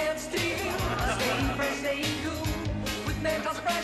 can't. Stay fresh, stay cool with mental spray.